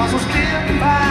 Nossos tempos